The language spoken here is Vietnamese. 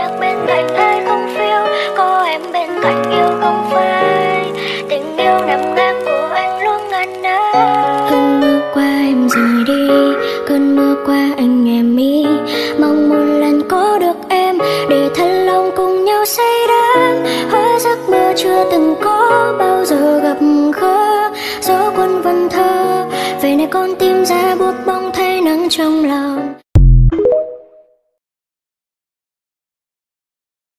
nhạc bên cạnh ai không phiêu, có em bên cạnh yêu không phai. Tình yêu nằm ngang của anh luôn ngàn năm cơn mưa qua em rời đi, cơn mưa qua anh em mi. Mong một lần có được em, để thân lòng cùng nhau say đắm. Hóa giấc mơ chưa từng có, bao giờ gặp khó gió quân vần thơ về này con tim ra buốt bóng thấy nắng trong lòng.